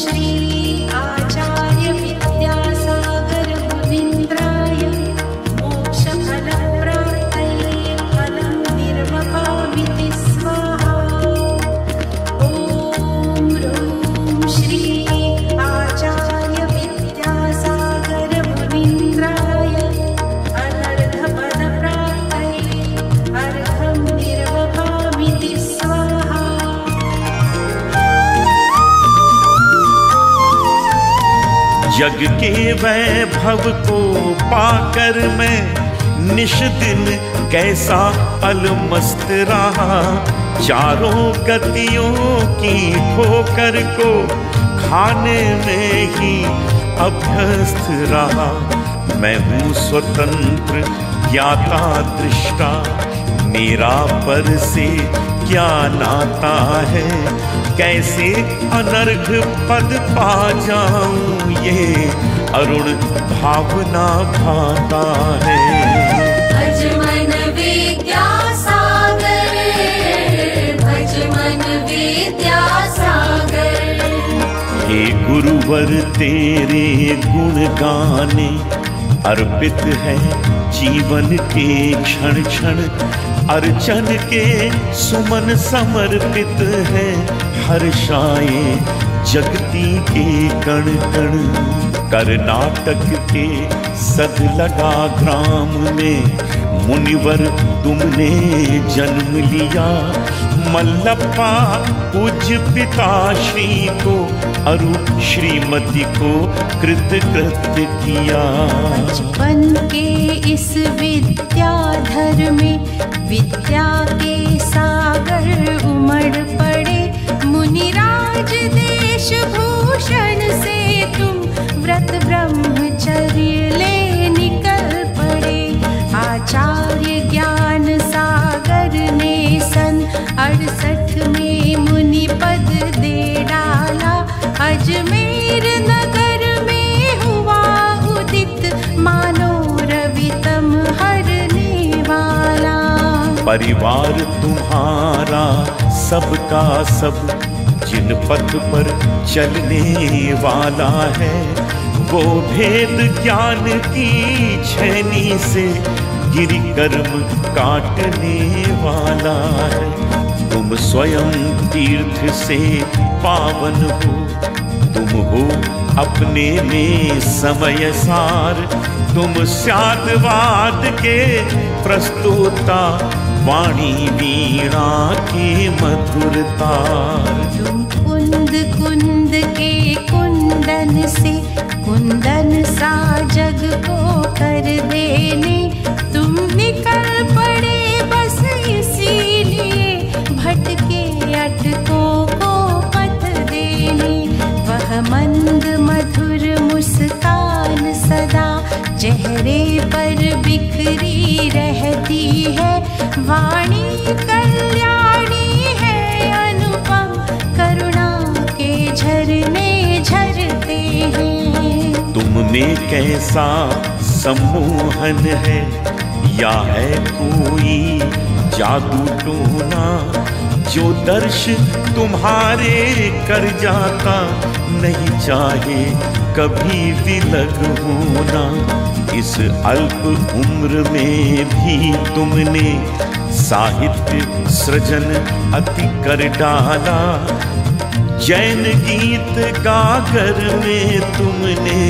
Shri जग के वैभव को पाकर मैं निश दिन कैसा अलमस्त रहा। चारों गतियों की ठोकर को खाने में ही अभ्यस्त रहा। मैं हूँ स्वतंत्र, ज्ञाता, दृष्टा। मेरा पर से क्या नाता है? कैसे अनर्घ पद पा जाऊँ ये? अरुण भावना भाता है। भजमन हे गुरुवर तेरे गुण गाने अर्पित है जीवन के क्षण क्षण अर्चन के सुमन समर्पित है हर हर्षाए जगती के कण कण, कर्नाटक के सद लगा ग्राम में मुनिवर तुमने जन्म लिया। मल्लप्पा पूज पिता श्री को अरु श्रीमती को कृत कृत किया। बचपन के इस विद्याधर में विद्या परिवार तुम्हारा, सबका सब, जिन पथ पर चलने वाला है, वो भेद ज्ञान की छैनी से गिरी कर्म काटने वाला है। तुम स्वयं तीर्थ से पावन हो, तुम हो अपने में समय सार, तुम स्यादवाद के प्रस्तुता वाणी वीणा के मधुर कुंद कुंद के कुंदन से, कुंदन सा जग को कर देने। तुम निकल पड़े बस इसीलिए, भटके अटकों को पथ देने। वह मंद वाणी कल्याणी है अनुपम। करुणा के झरने झरते हैं। तुम में कैसा सम्मोहन है? या है कोई जादू टोना जो दर्श तुम्हारे कर जाता? नहीं चाहे कभी विलग होना। इस अल्प उम्र में भी तुमने साहित्य सृजन अति कर डाला। जैन गीत गागर में तुमने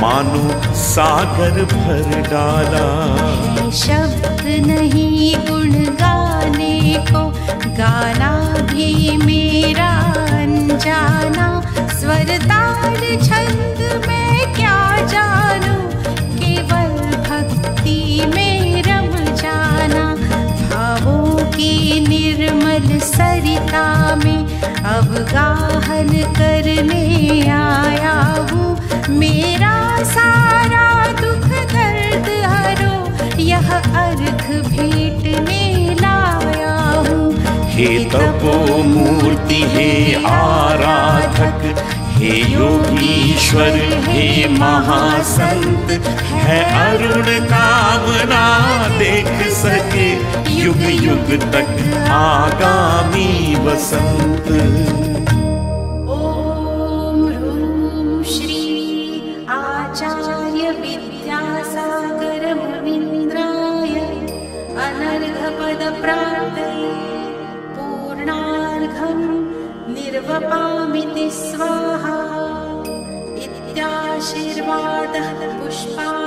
मानो सागर भर डाला। शब्द नहीं गुण गाने को, गाना भी मेरा अनजाना। स्वर ताल छंद में क्या जानू? केवल भक्ति में रम मेरा सारा दुख दर्द हरो, यह अर्घ भेंटने लाया हूँ। हे तपो मूर्ति हे आराधक हे योगीश्वर, हे महासंत, है अरुण कामना देख सके युग युग तक आगामी वसंत। ह्रूं श्री आचार्य पूर्णार्घं निर्वपामिति स्वाहा। इत्याशीर्वादः पुष्पा